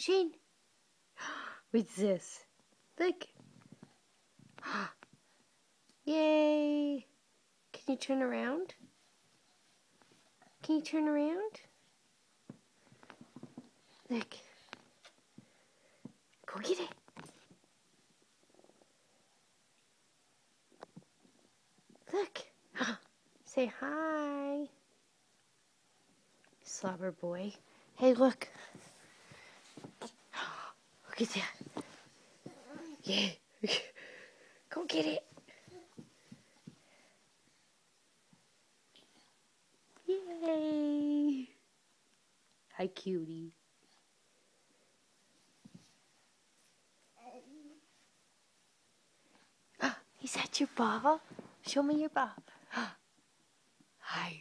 Shane. What's this? Look. Yay. Can you turn around? Can you turn around? Look. Go get it. Look. Say hi. Slobber boy. Hey, look. That. Yeah. Go get it. Yay. Hi, cutie. Ah, is that your ball? Show me your ball. Hi.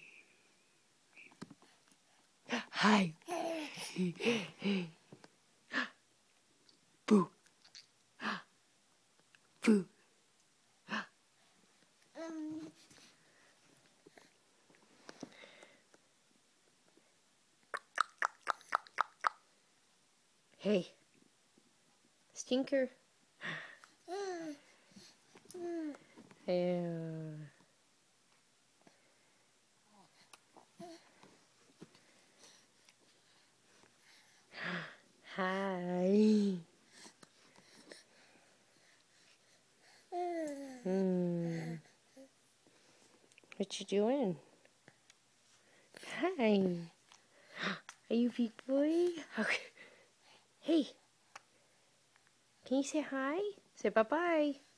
Hi. Hey. Stinker. Yeah. Hi. Hmm. What you doing? Hi. Are you big boy? Okay. Hey. Can you say hi? Say bye-bye.